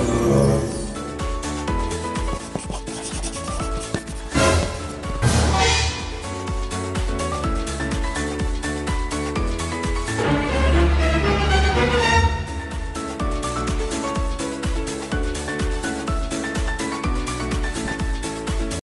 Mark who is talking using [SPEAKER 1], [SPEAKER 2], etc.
[SPEAKER 1] Música